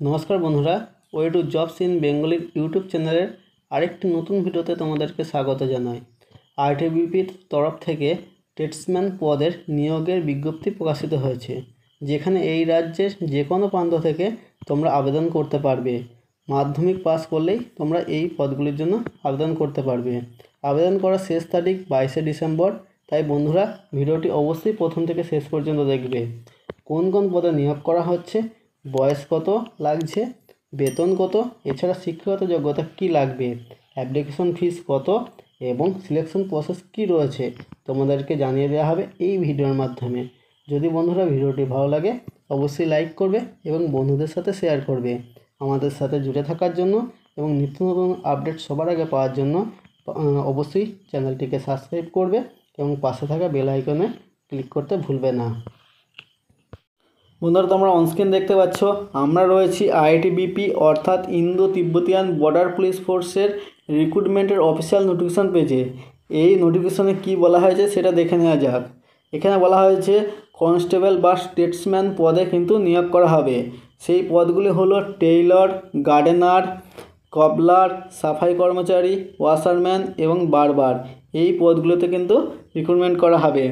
নমস্কার বন্ধুরা way to jobs in বেঙ্গলির ইউটিউব চ্যানেলের আরেকটি নতুন ভিডিওতে তোমাদেরকে স্বাগত জানাই। আরটিবিপির তরফ থেকে টেটসম্যান পদের নিয়োগের বিজ্ঞপ্তি প্রকাশিত হয়েছে, যেখানে এই রাজ্যের যে কোনো প্রান্ত থেকে তোমরা আবেদন করতে পারবে। মাধ্যমিক পাস করলেই তোমরা এই পদগুলির জন্য আবেদন করতে পারবে। আবেদন করার শেষ তারিখ বাইশে ডিসেম্বর, তাই বন্ধুরা, ভিডিওটি অবশ্যই প্রথম থেকে শেষ পর্যন্ত দেখবে। কোন কোন পদে নিয়োগ করা হচ্ছে বয়স কত লাগছে? বেতন কত? এছাড়া শিক্ষাগত যোগ্যতা কী লাগবে? অ্যাপ্লিকেশন ফিস কত? এবং সিলেকশন প্রসেস কী রয়েছে? তোমাদেরকে জানিয়ে দেওয়া হবে এই ভিডিওর মাধ্যমে। যদি বন্ধুরা ভিডিওটি ভালো লাগে, অবশ্যই লাইক করবে এবং বন্ধুদের সাথে শেয়ার করবে। আমাদের সাথে জুড়ে থাকার জন্য এবং নিত্য নতুন আপডেট সবার আগে পাওয়ার জন্য অবশ্যই চ্যানেলটিকে সাবস্ক্রাইব করবে এবং পাশে থাকা বেল আইকনে ক্লিক করতে ভুলবে না। বন্ধুরা, তোমরা অনস্ক্রিন দেখতে পাচ্ছ, আমরা রয়েছি আইটিবিপি অর্থাৎ ইন্দো তিব্বতিয়ান বর্ডার পুলিশ ফোর্সের রিক্রুটমেন্টের অফিসিয়াল নোটিফিকেশন পেজে এই নোটিফিকেশনে কি বলা হয়েছে সেটা দেখে নেওয়া যাক। এখানে বলা হয়েছে কনস্টেবল বা স্টেটসম্যান পদে কিন্তু নিয়োগ করা হবে। সেই পদগুলি হলো টেইলর গার্ডেনার কবলার সাফাই কর্মচারী ওয়াশারম্যান এবং বারবার এই পদগুলোতে কিন্তু রিক্রুটমেন্ট করা হবে।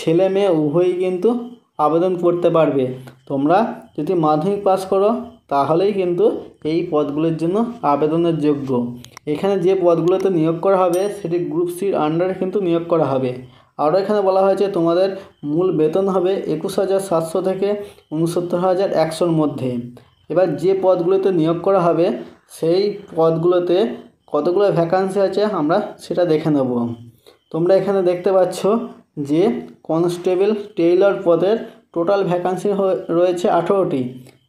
ছেলে মেয়ে উভয়ই কিন্তু আবেদন করতে পারবে। তোমরা যদি মাধ্যমিক পাস করো, তাহলেই কিন্তু এই পদগুলোর জন্য আবেদনের যোগ্য। এখানে যে পদগুলোতে নিয়োগ করা হবে, সেটি গ্রুপ সির আন্ডারে কিন্তু নিয়োগ করা হবে। আরও এখানে বলা হয়েছে, তোমাদের মূল বেতন হবে একুশ হাজার সাতশো থেকে উনসত্তর হাজার একশোর মধ্যে। এবার যে পদগুলোতে নিয়োগ করা হবে, সেই পদগুলোতে কতগুলো ভ্যাকান্সি আছে, আমরা সেটা দেখে নেব। তোমরা এখানে দেখতে পাচ্ছ যে কনস্টেবল টেইলর পদের টোটাল ভ্যাকান্সি রয়েছে আঠেরোটি,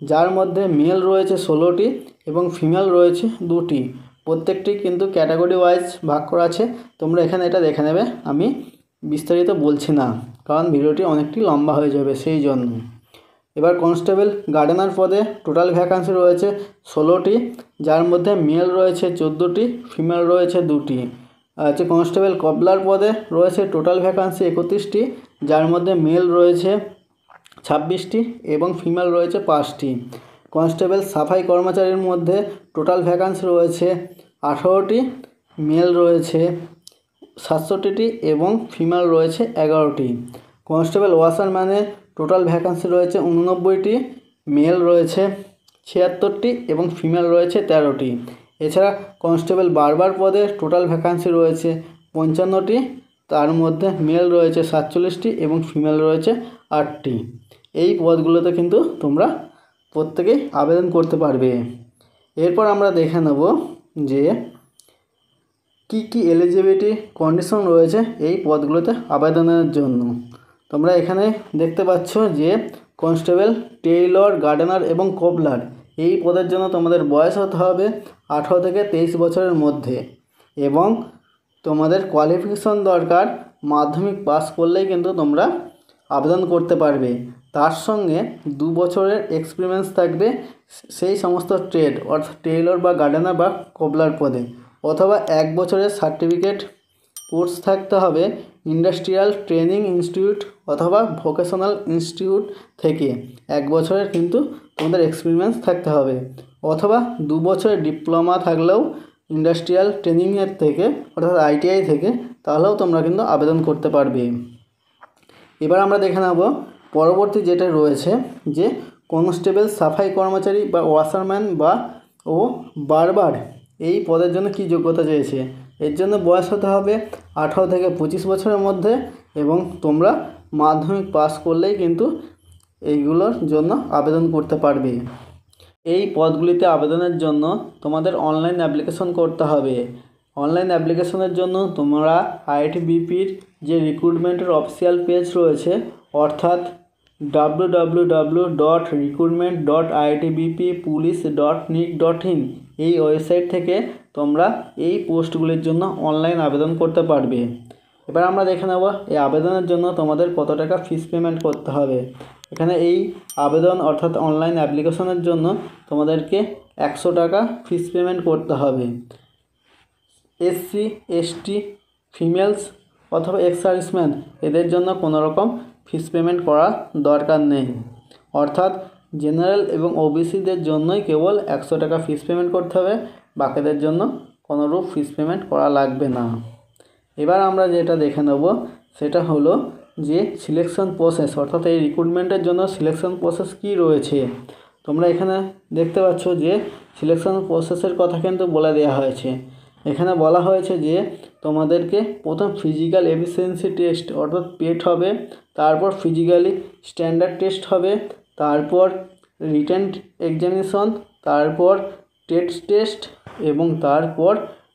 যার মধ্যে মেল রয়েছে ষোলোটি এবং ফিমেল রয়েছে দুটি। প্রত্যেকটি কিন্তু ক্যাটাগরি ওয়াইজ ভাগ করা আছে, তোমরা এখানে এটা দেখে নেবে, আমি বিস্তারিত বলছি না, কারণ ভিডিওটি অনেকটি লম্বা হয়ে যাবে সেই জন্য। এবার কনস্টেবল গার্ডেনার পদে টোটাল ভ্যাকান্সি রয়েছে ষোলোটি, যার মধ্যে মেল রয়েছে চোদ্দোটি, ফিমেল রয়েছে দুটি। হচ্ছে কনস্টেবল কবলার পদে রয়েছে টোটাল ভ্যাকান্সি একত্রিশটি যার মধ্যে মেল রয়েছে ছাব্বিশটি এবং ফিমেল রয়েছে পাঁচটি। কনস্টেবল সাফাই কর্মচারীর মধ্যে টোটাল ভ্যাকান্সি রয়েছে আঠারোটি, মেল রয়েছে সাতষট্টিটি এবং ফিমেল রয়েছে এগারোটি। কনস্টেবল ওয়াশারম্যানে টোটাল ভ্যাকান্সি রয়েছে উননব্বইটি, মেল রয়েছে ছিয়াত্তরটি এবং ফিমেল রয়েছে তেরোটি। এছাড়া কনস্টেবল বারবার পদে টোটাল ভ্যাকান্সি রয়েছে পঞ্চান্নটি তার মধ্যে মেল রয়েছে সাতচল্লিশটি এবং ফিমেল রয়েছে আটটি। এই পদগুলোতে কিন্তু তোমরা প্রত্যেকেই আবেদন করতে পারবে। এরপর আমরা দেখে নেব যে কি কি এলিজিবিলিটি কন্ডিশন রয়েছে এই পদগুলোতে আবেদনের জন্য। তোমরা এখানে দেখতে পাচ্ছ যে কনস্টেবল টেইলর গার্ডেনার এবং কোবলার এই পদের জন্য তোমাদের বয়স হতে হবে আঠারো থেকে তেইশ বছরের মধ্যে এবং তোমাদের কোয়ালিফিকেশন দরকার, মাধ্যমিক পাস করলেই কিন্তু তোমরা আবেদন করতে পারবে। তার সঙ্গে দু বছরের এক্সপিরিয়েন্স থাকবে সেই সমস্ত ট্রেড অর্থাৎ টেইলর বা গার্ডেনার বা কবলার পদে। অথবা এক বছরের সার্টিফিকেট কোর্স থাকতে হবে ইন্ডাস্ট্রিয়াল ট্রেনিং ইনস্টিটিউট অথবা ভোকেশনাল ইনস্টিটিউট থেকে। এক বছরের কিন্তু তোমাদের এক্সপিরিয়েন্স থাকতে হবে। অথবা দু বছরের ডিপ্লোমা থাকলেও ইন্ডাস্ট্রিয়াল ট্রেনিংয়ের থেকে, অর্থাৎ আইটিআই থেকে, তাহলেও তোমরা কিন্তু আবেদন করতে পারবে। এবার আমরা দেখে নেব পরবর্তী যেটা রয়েছে, যে কনস্টেবল, সাফাই কর্মচারী বা ওয়াশারম্যান বা ও বারবার এই পদের জন্য কি যোগ্যতা চেয়েছে? এর জন্য বয়স হতে হবে আঠারো থেকে পঁচিশ বছরের মধ্যে এবং তোমরা মাধ্যমিক পাস করলেই কিন্তু এইগুলোর জন্য আবেদন করতে পারবে। এই পদগুলিতে আবেদনের জন্য তোমাদের অনলাইন অ্যাপ্লিকেশন করতে হবে। অনলাইন অ্যাপ্লিকেশনের জন্য তোমরা আইটিবিপির যে রিক্রুটমেন্টের অফিসিয়াল পেজ রয়েছে, অর্থাৎ W dot recruitment dot police dot NIC dot এই ওয়েবসাইট থেকে তোমরা এই পোস্টগুলির জন্য অনলাইন আবেদন করতে পারবে। এবার আমরা দেখে নেব এই আবেদনের জন্য তোমাদের কত টাকা ফিস পেমেন্ট করতে হবে। এখানে এই আবেদন অর্থাৎ অনলাইন অ্যাপ্লিকেশনের জন্য তোমাদেরকে একশো টাকা ফিস পেমেন্ট করতে হবে। এসসি এসটি ফিমেলস অথবা এক্স সার্ভিসম্যান এদের জন্য কোনো রকম ফিস পেমেন্ট করা দরকার নেই। অর্থাৎ জেনারেল এবং ওবিসিদের জন্যই কেবল একশো টাকা ফিস পেমেন্ট করতে হবে, বাকিদের জন্য কোনোরূপ ফিস পেমেন্ট করা লাগবে না। এবার আমরা যেটা দেখে নেব, সেটা হলো যে সিলেকশন প্রসেস অর্থাৎ এই রিক্রুটমেন্টের জন্য সিলেকশন প্রসেস কী রয়েছে। তোমরা এখানে দেখতে পাচ্ছ যে সিলেকশন প্রসেসের কথা কিন্তু বলে দেওয়া হয়েছে। এখানে বলা হয়েছে যে তোমাদেরকে প্রথম ফিজিক্যাল এফিসিয়েন্সি টেস্ট অর্থাৎ পেট হবে, তারপর ফিজিক্যালি স্ট্যান্ডার্ড টেস্ট হবে, তারপর রিটেন এক্সামিনেশন তারপর টেস্ট টেস্ট এবং তারপর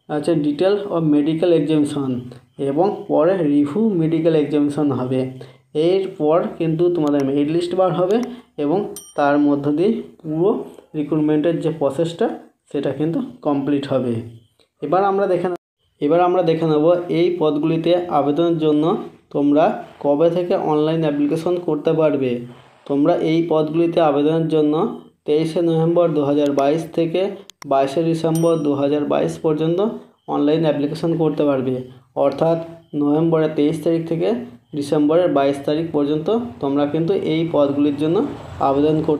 আছে ডিটেল অফ মেডিকেল এক্সামিনেশন এবং পরে রিভিউ মেডিকেল এক্সামিনেশন হবে। এরপর কিন্তু তোমাদের মেরিট লিস্ট বার হবে এবং তার মধ্য দিয়ে পুরো রিক্রুটমেন্টের যে প্রসেসটা সেটা কিন্তু কমপ্লিট হবে। এবার আমরা দেখে এবার আমরা দেখে নেব এই পদগুলিতে আবেদনের জন্য তোমরা কবে থেকে অনলাইন অ্যাপ্লিকেশন করতে পারবে? তোমরা এই পদগুলিতে আবেদনের জন্য তেইশে নভেম্বর দু হাজার বাইশ থেকে বাইশে ডিসেম্বর দু হাজার বাইশ পর্যন্ত অনলাইন অ্যাপ্লিকেশন করতে পারবে। অর্থাৎ নভেম্বরের তেইশ তারিখ থেকে ডিসেম্বরের বাইশ তারিখ পর্যন্ত তোমরা কিন্তু এই পদগুলির জন্য আবেদন কর